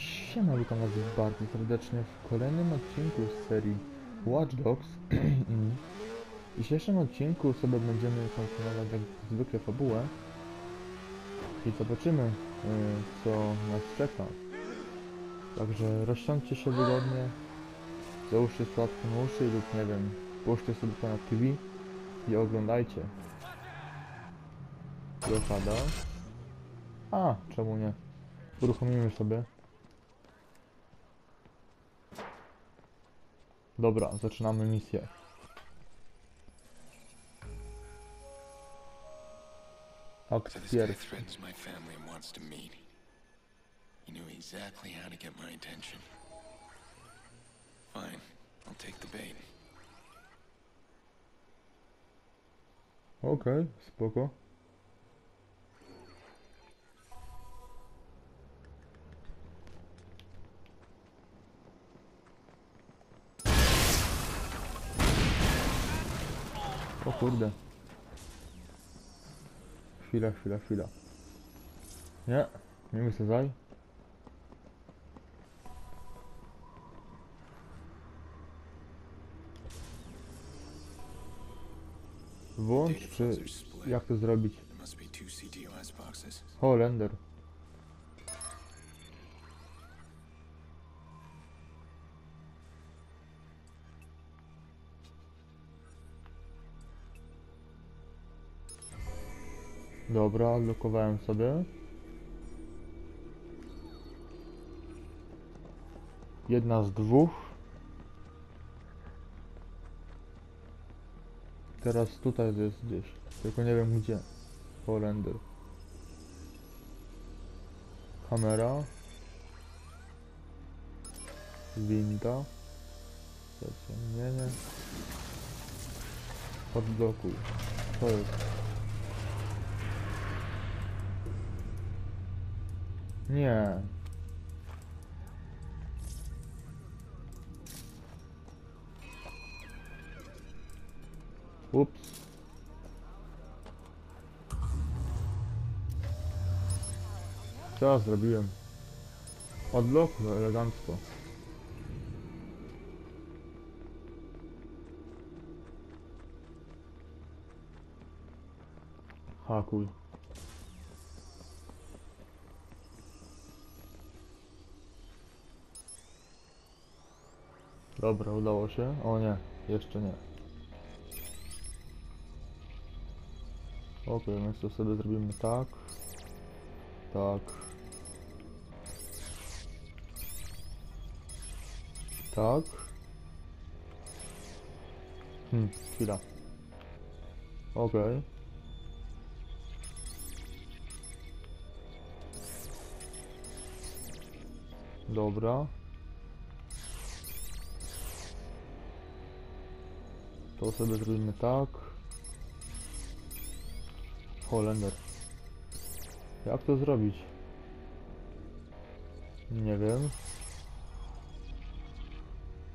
Siema, witam was bardzo serdecznie w kolejnym odcinku z serii Watch Dogs. w dzisiejszym odcinku sobie będziemy kontynuować jak zwykle fabułę i zobaczymy y, co nas czeka. Także rozsiądźcie się wygodnie, załóżcie słuchawki na uszy lub nie wiem, puśćcie sobie to na TV i oglądajcie. Blokada. A, czemu nie? Uruchomimy sobie. Dobra, zaczynamy misję. Akt pierwszy. threatens my family and wants to meet. He knew exactly how to get my attention. Fine, I'll take the bait. Okej, spoko. Kurde. Chwila, chwila, chwila. Nie, nie myślę zaj. Włącz, czy jak to zrobić? Holender. Dobra, blokowałem sobie. Jedna z dwóch. Teraz tutaj jest gdzieś. Tylko nie wiem gdzie. Holender. Kamera. Winda. Zaciemnienie. Odblokuj. To jest. Nie. Ups. Co zrobiłem? Odblokuj no elegancko. Hakuj. Dobra, udało się. O nie, jeszcze nie. Okej, więc to sobie zrobimy tak. Tak. Tak. Hmm, chwila. Okej. Dobra. To sobie zrobimy tak. Holender. Jak to zrobić? Nie wiem.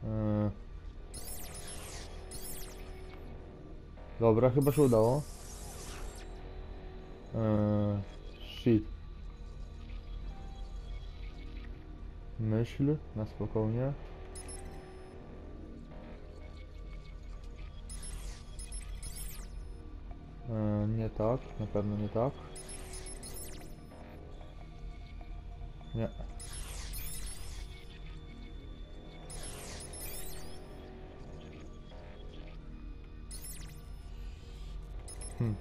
Eee. Dobra, chyba się udało. Eee, shit. Myśl na spokojnie. Tak, na pewno nie tak. Nie. Hmm.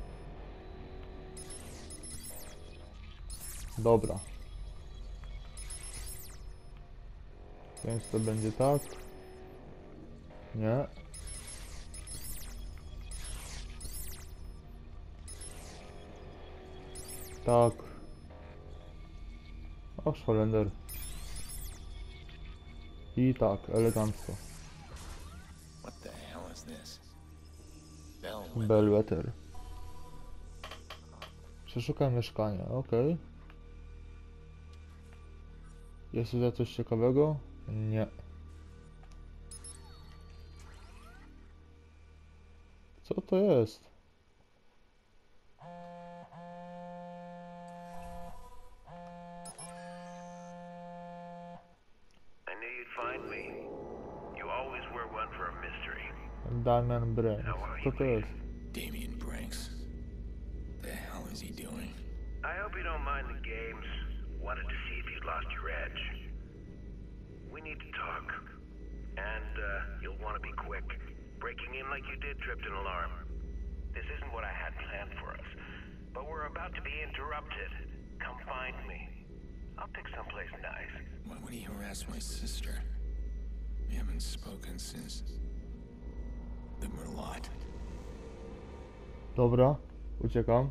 Dobra. Więc to będzie tak. Nie. Tak. O, Holender. I tak, elegancko. Bellwether. Przeszukaj mieszkania, okej. Jest tutaj coś ciekawego? Nie. Co to jest? Mystery. Damian Brent. Co to jest? Damien Branks. The hell is he doing? I hope you don't mind the games. Wanted to see if you'd lost your edge. We need to talk. And, uh, you'll want to be quick. Breaking in like you did tripped an alarm. This isn't what I had planned for us. But we're about to be interrupted. Come find me. I'll pick someplace nice. Why would he harass my sister? We haven't spoken since the Merlot. Dobra, uciekam.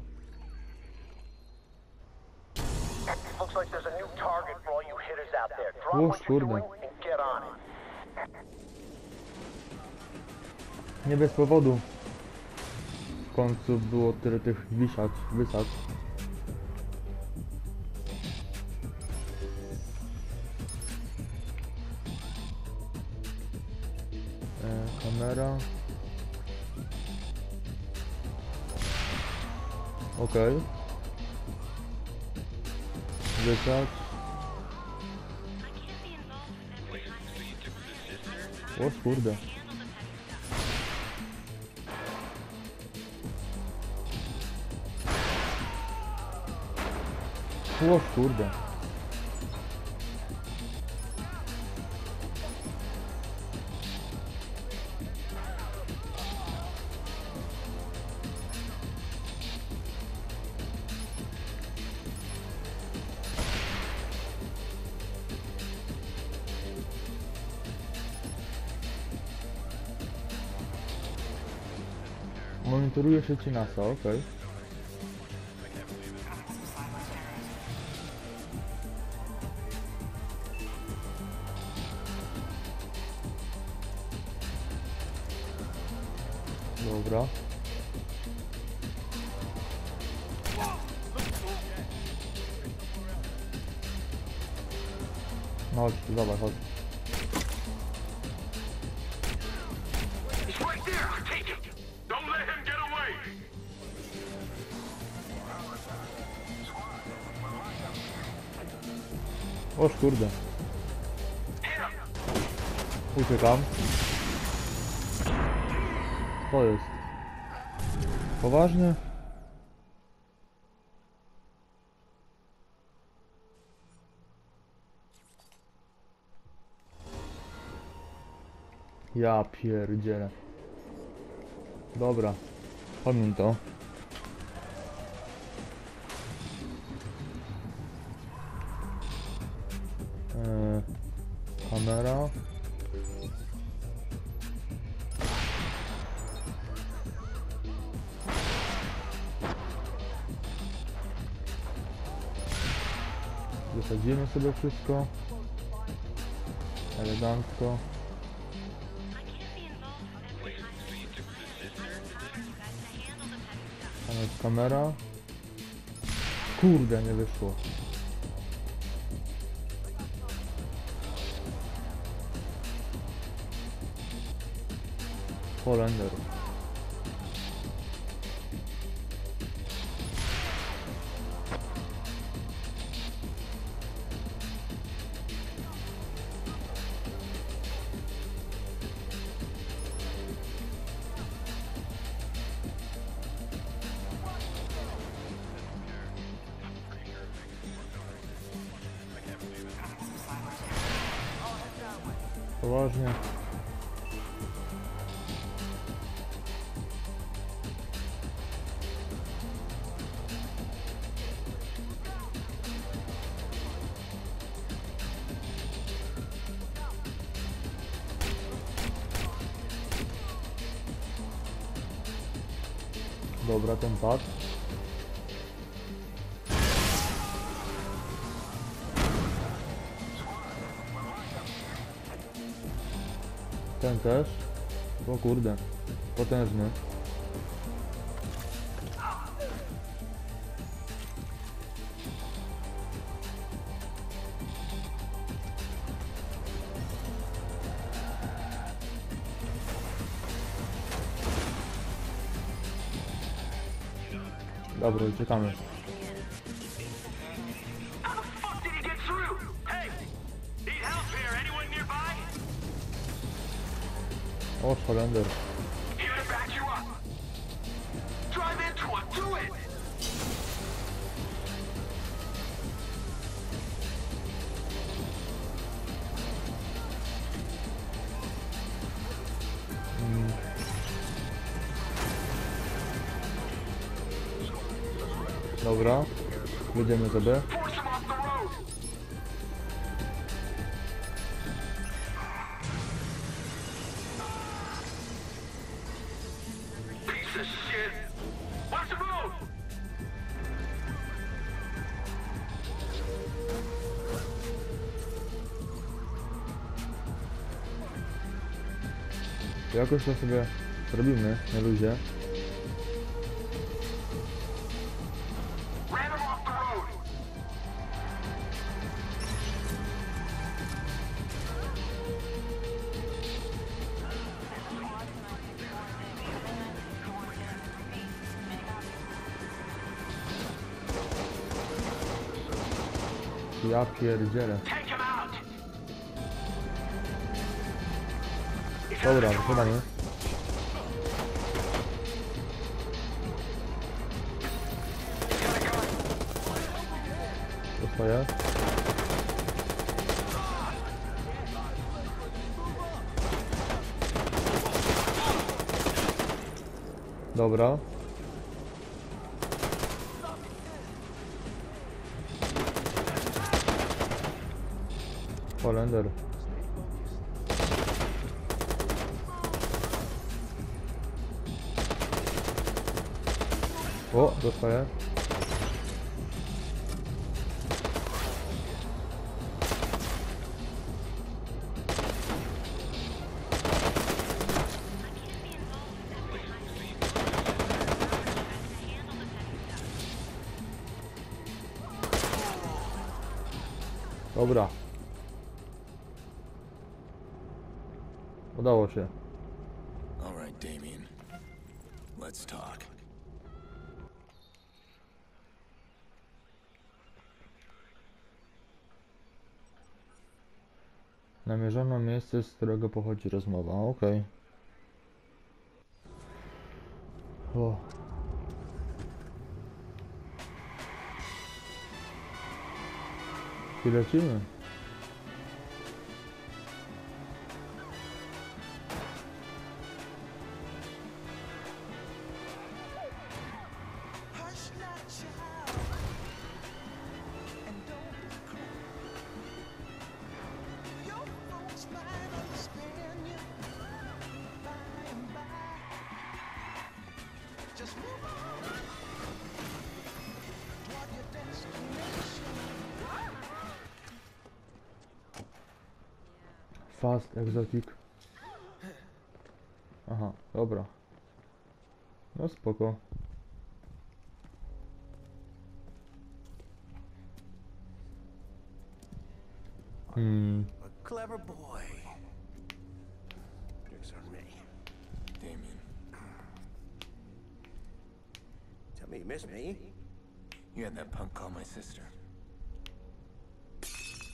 Uż, kurde. Nie bez powodu. W końcu było tyle tych wisiać, wysad. закат. О, курда. О, курда. Deixa eu tirar só, ok. O kurde. Uciekam. To jest. Poważnie? Ja pierdzielę. Dobra. Pamiętam to. Kamera. Wysadzimy sobie wszystko. Elegancko. Tam jest kamera. Kurde, nie wyszło. soranları. Важно. foto. Tantas. Loucura. Potente, né? Oh, O, Holender. йде на тебе. Дякую, що себе зробив, не, не друзі. Ja pierdzielę. Dobra, wysiadamy. To swoje. Dobra. Oh, dos para. Namierzono miejsce, z którego pochodzi rozmowa. Okej. O. I lecimy. Fast Exotic. Aha, dobra. No spoko. Hmm. A clever boy. Drinks on me. Damien, Tell me you miss me. you had that punk call my sister.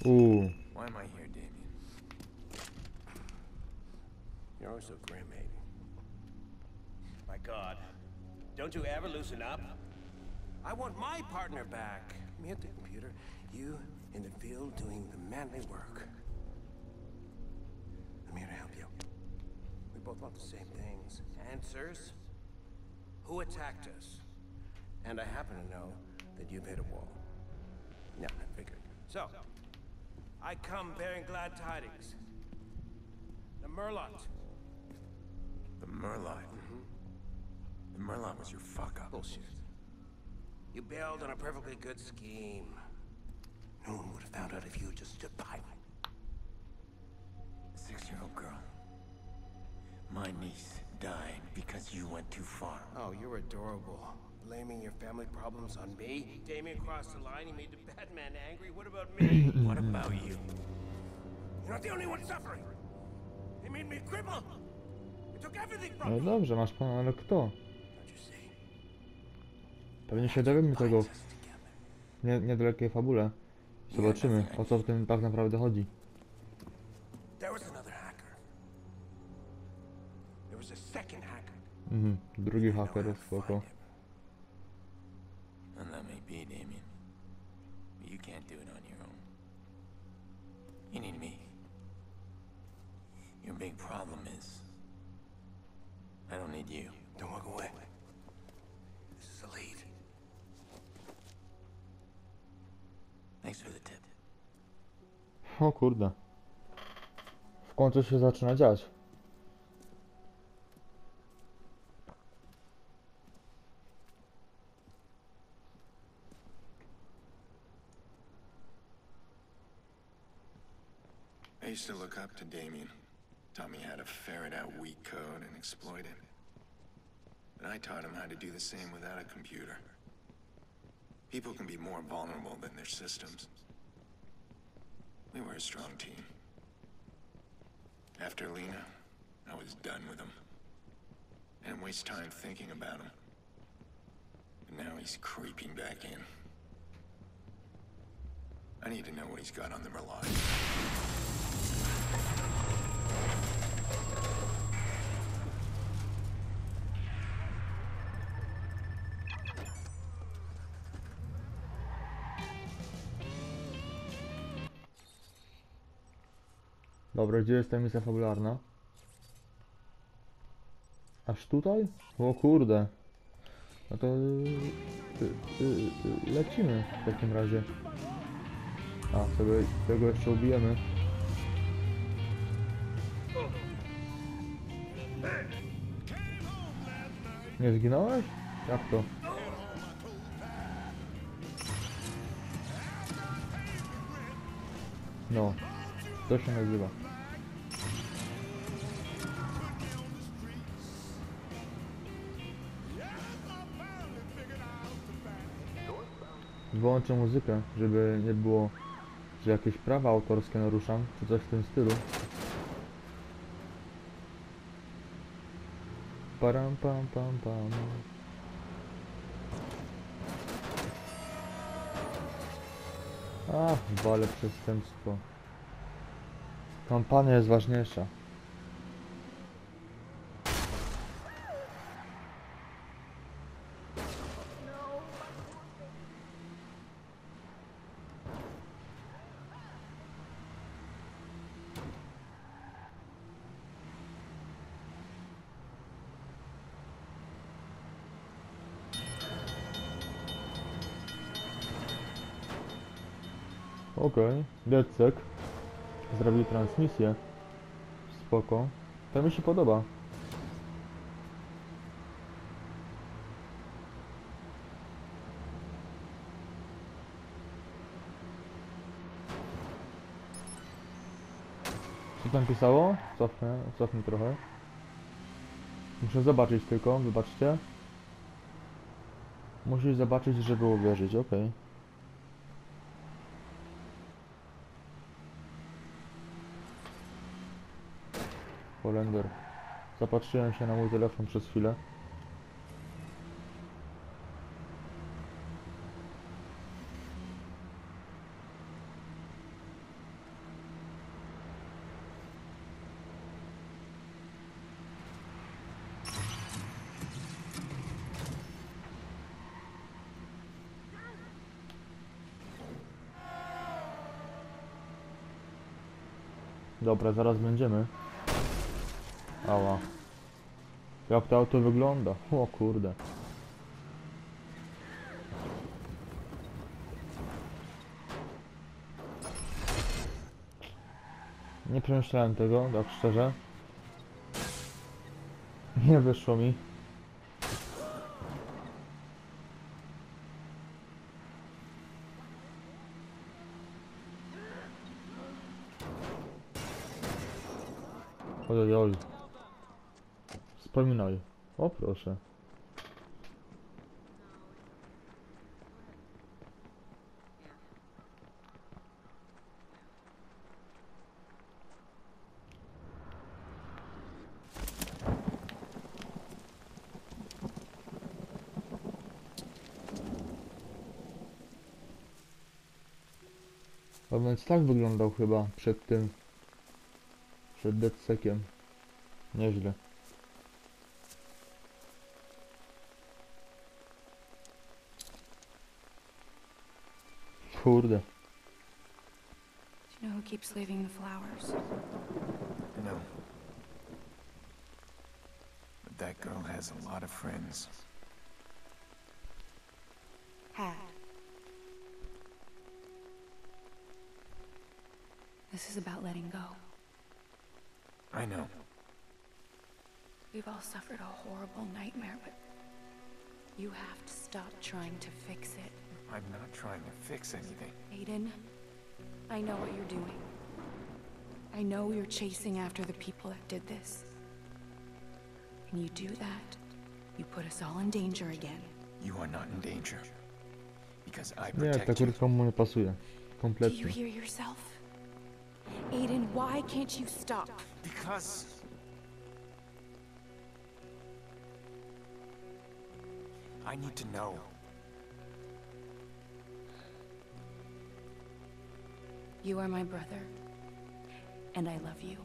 Ooh. Why am I here, Damien? You're always so grim, mate. My God. Don't you ever loosen up? I want my partner back. Me at the computer, you in the field doing the manly work. I'm here to help you. We both want the same things. Answers. Who attacked us? And I happen to know that you've hit a wall. Yeah, I figured. So, I come bearing glad tidings. The Merlot. The Murloc. The Murloc was your fuck up. Bullshit. You bailed on a perfectly good scheme. No one would have found out if you had just stood by me. Six-year-old girl. My niece died because you went too far. Oh, you're adorable. Blaming your family problems on me? Damien crossed the line, he made the Batman angry. What about me? What about you? You're not the only one suffering. They made me a cripple. No dobrze, masz pan, ale kto? Pewnie się dowiemy tego w nie- niedalekiej fabule. Zobaczymy, o co w tym tak naprawdę chodzi. Mhm, drugi haker spoko. that may be, Damien. But you can't do it on your own. You need me. Your big problem you. Don't walk away. This is a lead. Thanks for the tip. O kurde. W końcu się zaczyna dziać. I used to look up to Damien. Taught me how to ferret out weak code and exploit it. But I taught him how to do the same without a computer. People can be more vulnerable than their systems. We were a strong team. After Lena, I was done with him. I didn't waste time thinking about him. But now he's creeping back in. I need to know what he's got on the Reliant. Dobra, gdzie jest ta misja fabularna? Aż tutaj? O kurde. No to... y, y, y, lecimy w takim razie. A, tego, tego jeszcze ubijemy. Nie zginąłeś? Jak to? No, to się nazywa. Wyłączę muzykę, żeby nie było, że jakieś prawa autorskie naruszam, czy coś w tym stylu. Param pam pam pam. A, wale przestępstwo. Kampania jest ważniejsza. Okej, okay. DedSec zrobił transmisję. Spoko. To mi się podoba. Co tam pisało? Cofnę, cofnę trochę. Muszę zobaczyć tylko, wybaczcie. Musisz zobaczyć, żeby uwierzyć, okej. Holender. Zapatrzyłem się na mój telefon przez chwilę. Dobra, zaraz będziemy. Ała. Jak to auto wygląda? O kurde. Nie przemyślałem tego, tak szczerze. Nie wyszło mi. Wspominaj. O proszę. A więc tak wyglądał chyba przed tym. Przed deadsekiem. Nieźle. Kurde. Do you know who keeps leaving the flowers? No. But that girl has a lot of friends. Had. This is about letting go. I know. We've all suffered a horrible nightmare, but you have to stop trying to fix it. I'm not trying to fix anything. Aiden, I know what you're doing. I know you're chasing after the people that did this. And you do that, you put us all in danger again. You are not in danger. Because I Nie, ta protect you. kurtka mu nie pasuje. Do you hear yourself? Aiden, why can't you stop? Because... I need to know. You are my brother, and I love you.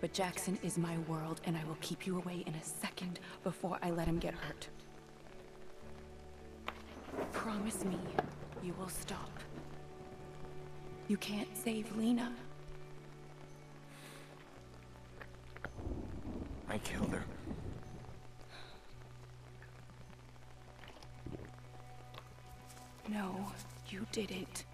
But Jackson is my world, and I will keep you away in a second before I let him get hurt. Promise me you will stop. You can't save Lena. I killed her. No, you didn't.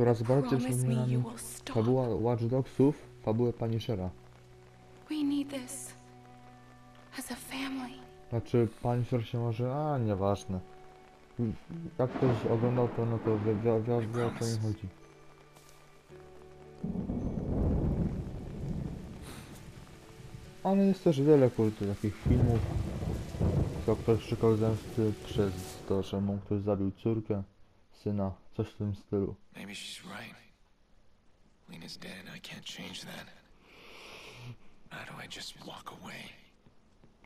Coraz bardziej przypomina mi fabuła Watch Dogsów, fabułę Punishera. Znaczy, Punisher się może, a nieważne. Jak ktoś oglądał to, no to wie, wie, wie, wie o co mi chodzi. Ale jest też wiele kurde takich filmów, co ktoś szukał zemsty przez to, że mu ktoś zabił córkę, syna, coś w tym stylu. Maybe she's right. Lena's dead and I can't change that. How do I just walk away?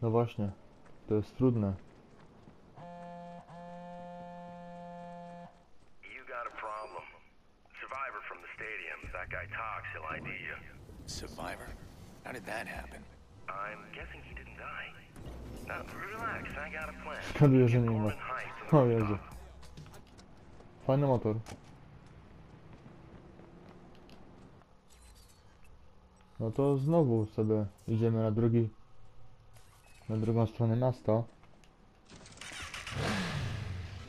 No właśnie, to jest trudne. You got a problem. Survivor from the stadium. That guy talks, he'll ID you. Survivor? How did that happen? I'm guessing he didn't die. Now, relax. I got a plan. Szkoda, że nie ma. Gorman Heights on O Jezu. Fajny motor. No to znowu sobie idziemy na drugi na drugą stronę miasta.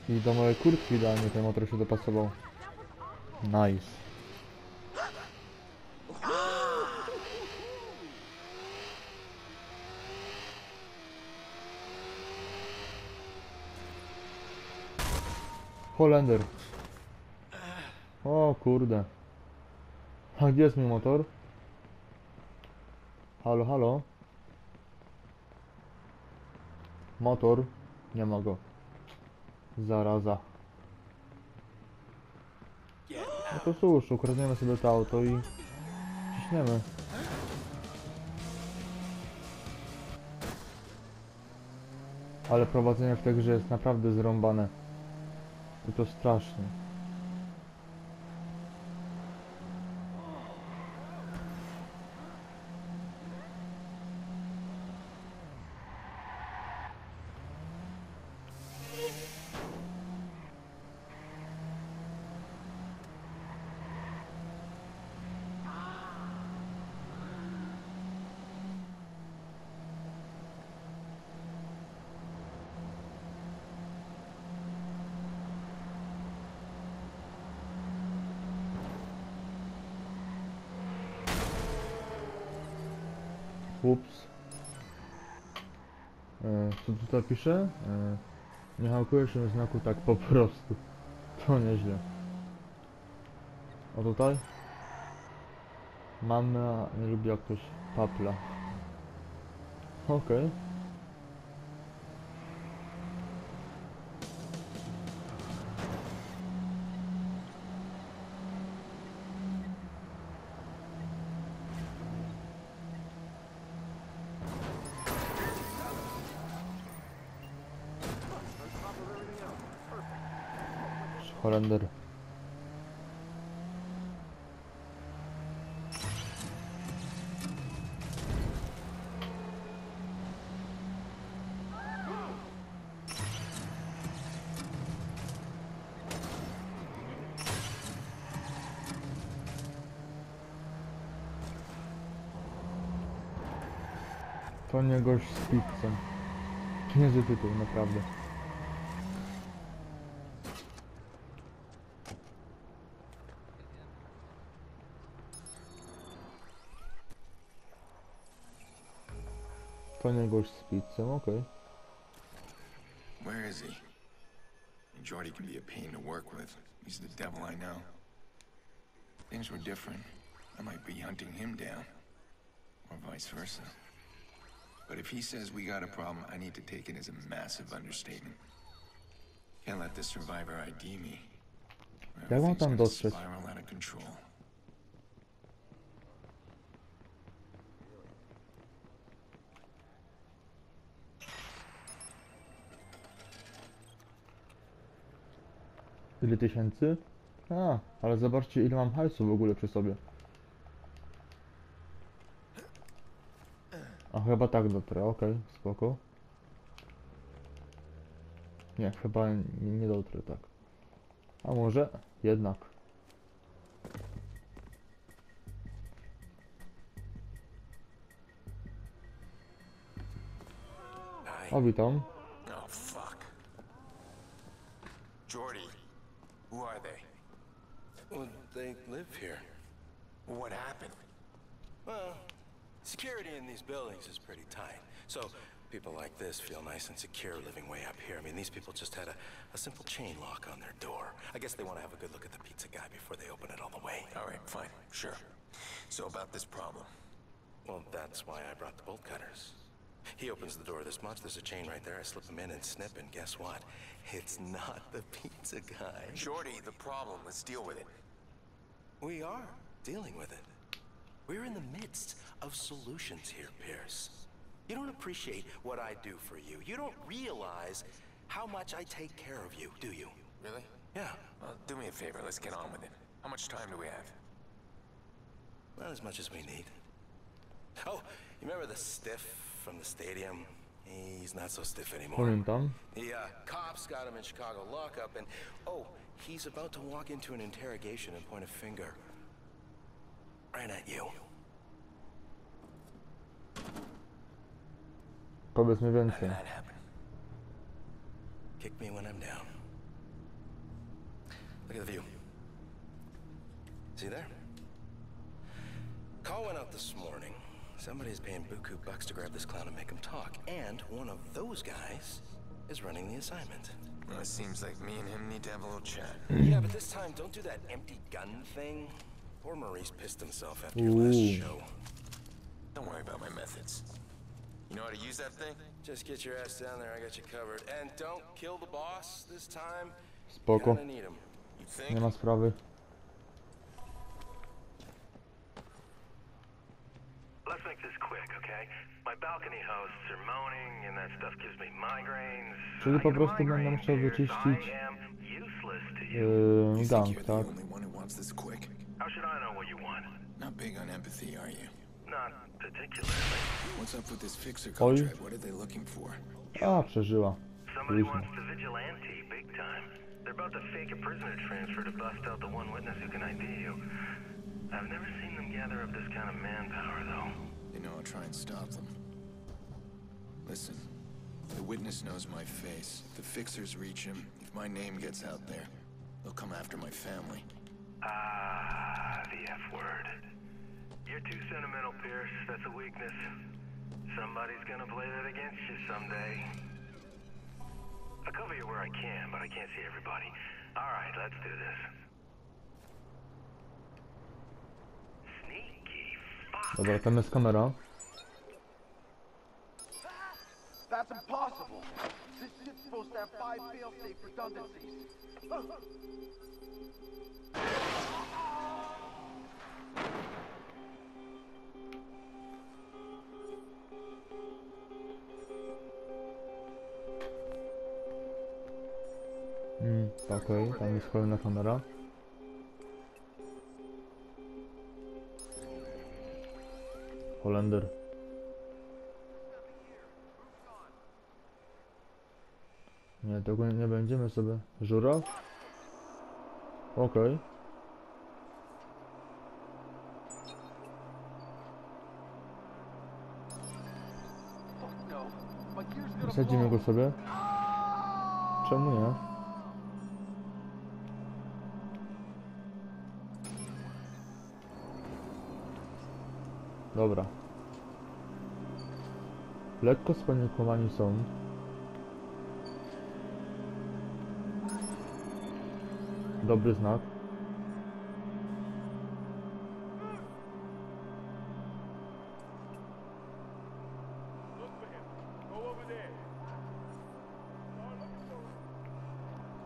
I do mojej kurtki idealnie ten motor się dopasował. Nice. Holender. O kurde. A gdzie jest mój motor? Halo, halo. Motor. Nie ma go. Zaraza. No to cóż, ukradniemy sobie to auto i ciśniemy. Ale prowadzenie w tej grze jest naprawdę zrąbane. I to strasznie. Ups. E, co tutaj pisze? E, nie hałkuje się znaku tak po prostu. To nieźle. A tutaj? Mama nie lubi jak ktoś papla. Okej. Holendery. To nie gość z pizzą. Niezły tytuł, naprawdę. Konie gość z pizzą, okej. Where is he? Jordy can be a pain to work with. He's the devil I know. Things were different. I might be hunting him down. Or vice versa. But if he says we got a problem, I need to take it as a massive understatement. Can't let this survivor ID me. or Jak mam everything's gonna? Spiral out of control. Ile tysięcy? A, ale zobaczcie ile mam hajsu w ogóle przy sobie. A chyba tak dotrę, okej, spoko. Nie, chyba nie, nie dotrę tak. A może jednak. O, witam. They live here. What happened? Well, security in these buildings is pretty tight. So people like this feel nice and secure living way up here. I mean, these people just had a, a simple chain lock on their door. I guess they want to have a good look at the pizza guy before they open it all the way. All right, fine, sure. So about this problem. Well, that's why I brought the bolt cutters. He opens the door this much, there's a chain right there. I slip him in and snip, and guess what? It's not the pizza guy. Jordy, the problem. Let's deal with it. We are dealing with it. We're in the midst of solutions here, Pierce. You don't appreciate what I do for you. You don't realize how much I take care of you, do you? Really? Yeah. Well, do me a favor. Let's get on with it. How much time do we have? Not as much as we need. Oh, you remember the stiff from the stadium? He's not so stiff anymore. Pamiętam. The uh, cops got him in Chicago lockup, and oh, he's about to walk into an interrogation and point a finger right at you. Powiedz mi How did więcej. Kick me when I'm down. Look at the view. See there? Call went out this morning. Somebody's paying buku bucks to grab this clown and make him talk, and one of those guys is running the assignment. Well, it seems like me and him need to have a little chat. Hmm. yeah, but this time, don't do that empty gun thing. Poor Maurice pissed himself after your last show. Don't worry about my methods. You know how to use that thing? Just get your ass down there, I got you covered. And don't kill the boss this time. Spoko. Gonna need Nie ma sprawy. Let's make this quick, okay? My balcony hosts are moaning, and that stuff gives me migraines. Czyli I po get a prostu będę migraine, musiał Pierce. wyczyścić, I am useless to you. Yy, You gang, think you're the tak? only one who wants this quick? How should I know what you want? Not big on empathy, are you? Not particularly. What's up with this fixer Oj. contract? What are they looking for? A, przeżyła. Somebody Licho. wants the vigilante big time. They're about to fake a prisoner transfer to bust out the one witness who can ID you. I've never seen them gather up this kind of manpower, though. You know, I'll try and stop them. Listen, the witness knows my face. If the fixers reach him, if my name gets out there, they'll come after my family. Ah, the F word. You're too sentimental, Pierce. That's a weakness. Somebody's gonna play that against you someday. I'll cover you where I can, but I can't see everybody. All right, let's do this. Dobra, tam jest kamera. That's impossible. This supposed to have five fail-safe redundancies. Mm, okej, tam jest kolejna kamera. Holender. Nie, tego nie będziemy sobie. Żuraw? Okej. Wsadzimy go sobie. Czemu nie? Dobra. Lekko spanikowani są. Dobry znak.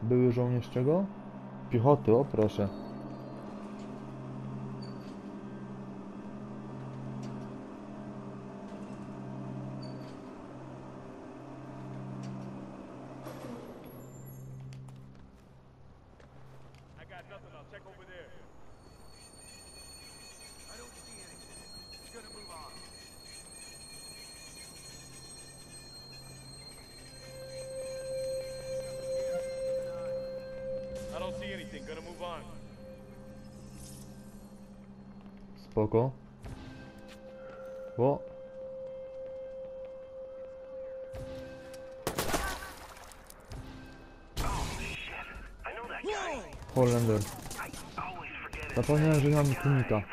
Były żołnierz czego? Piechoty, o proszę. Check over there. I don't see anything. Just gonna move on. I don't see anything. Gonna move on. Spoko. O! Oh, I Zapomniałem, że mam tunika. Uh.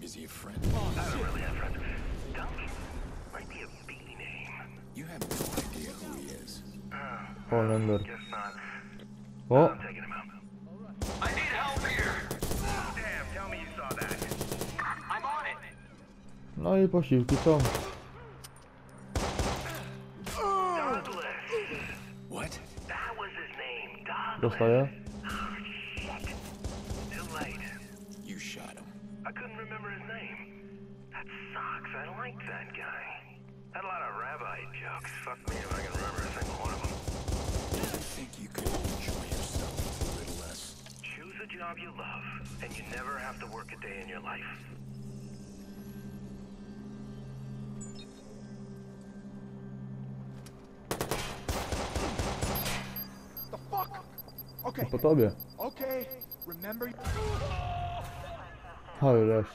Is he a friend? I don't really have friends. Duncan might be a B name. You have no idea who he is. Holender. Guess not. O! I'm taking him out. I need help here. Damn, tell me you saw that. I'm on it. No i posiłki są. Name. Douglas. Dostaję. Too late. You shot him. I couldn't remember his name. That sucks. I like that guy. Had a lot of rabbi jokes. Fuck me if I can remember a single one of them. I think you could enjoy yourself a little less. Choose a job you love, and you never have to work a day in your life. Okay, Po tobie. okay. Remember. Ale leszcz.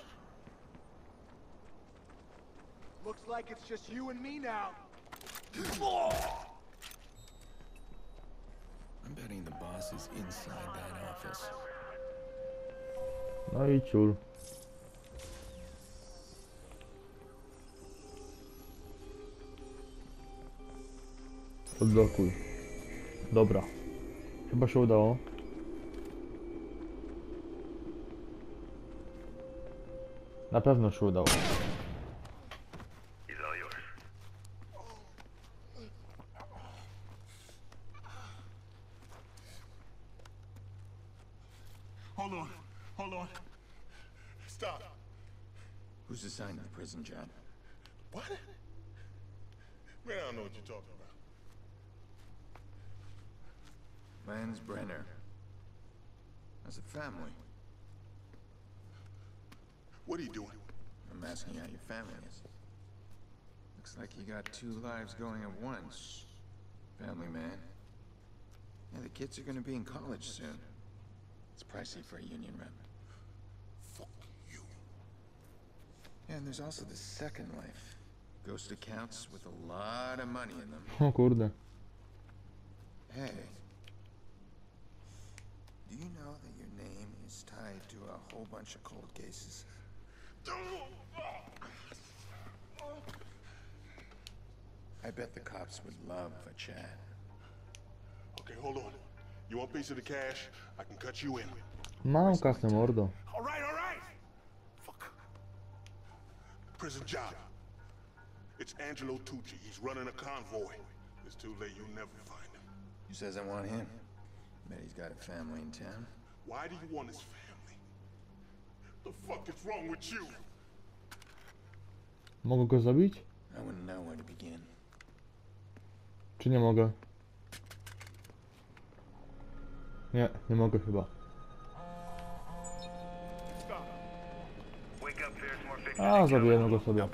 Looks like it's just you and me now. I'm betting the boss is inside that office. No i ciul. Odblokuj. Dobra. Chyba się udało. Na pewno się udało. Hold on, hold on. Stop. Who's assigned the prison job? What? Man, I don't know what you're talking about. Lance Brenner. As a family. What are you doing? I'm asking how your family is. Looks like you got two lives going at once. Family man. Yeah, the kids are gonna be in college soon. It's pricey for a union rep. Fuck you. Yeah, and there's also the second life. Ghost accounts with a lot of money in them. O oh, kurde. Hey. Do you know that your name is tied to a whole bunch of cold cases? I bet the cops would love a chat. Okay, hold on. You want a piece of the cash? I can cut you in. Mam kasę mordo. All right, all right. Fuck. Prison job. It's Angelo Tucci. He's running a convoy. It's too late. You'll never find him. Who says I want him? Bet he's got a family in town. Why do you want his family? The fuck is wrong with you? Mogę go zabić? I wouldn't know where to begin. Czy nie mogę? Nie, nie mogę chyba. A, zabijemy go sobie.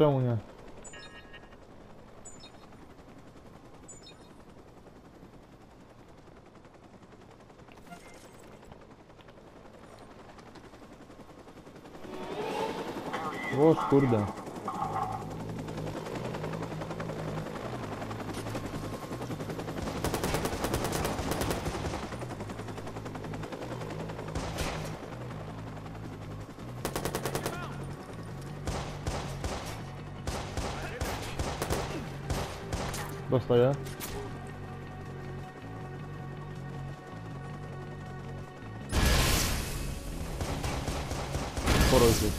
Что у меня? Вот курда. масло, да? Скоро жить.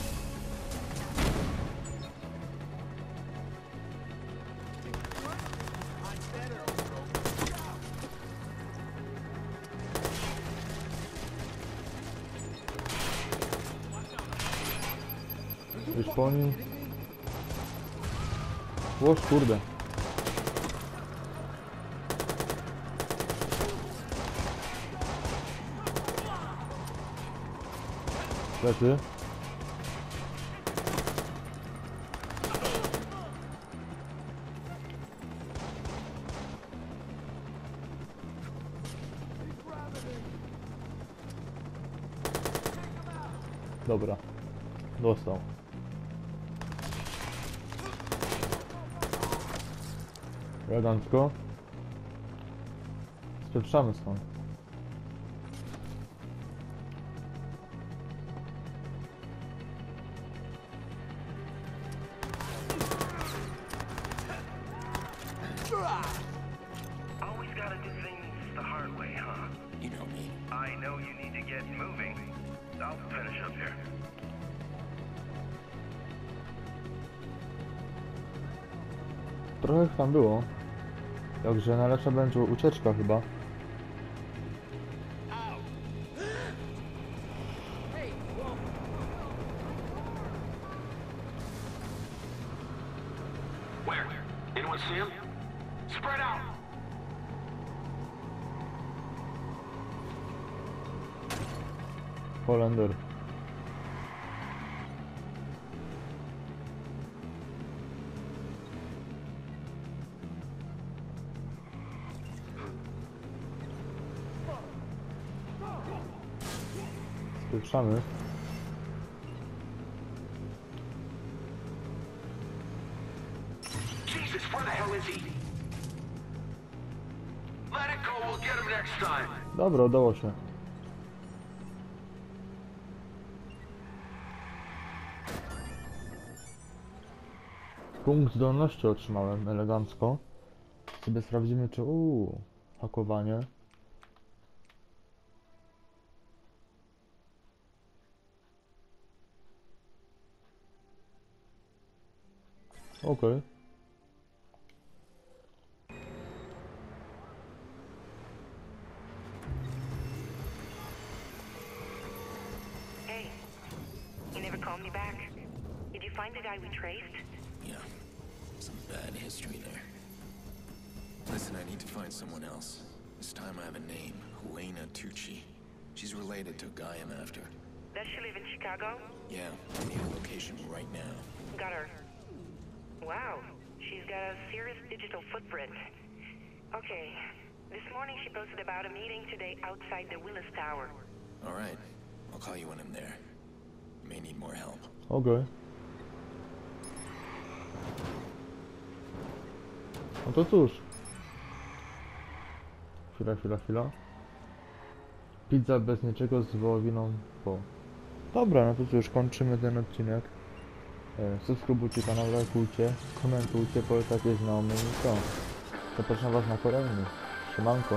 Исполнен. Вот курда. Leży. Dobra. Dostał. Elegancko. Spieprzamy stąd. Trochę ich tam było. Także najlepsza będzie ucieczka chyba. Spieprzamy. Jesus, where the hell is he? Let it go, we'll get him next time. Dobra, udało się. Punkt zdolności otrzymałem elegancko. Sobie sprawdzimy czy... Uuu, hakowanie. Okej. Hey, you never called me back. Did you find the guy we traced? Yeah. Some bad history there. Listen, I need to find someone else. This time I have a name. Helena Tucci. She's related to a guy I'm after. Does she live in Chicago? Yeah, I need a location right now. Got her. Wow, she's got a serious digital footprint. Okay, this morning she posted about a meeting today outside the Willis Tower. All right. I'll call you when I'm there. You may need more help. Okej. No to cóż. Chwila, chwila, chwila. Pizza bez niczego z wołowiną po. Dobra, no to cóż, kończymy ten odcinek. E, subskrybujcie kanał, lajkujcie, komentujcie, polecacie znajomym i co? Zapraszam was na kolejny. Siemanko.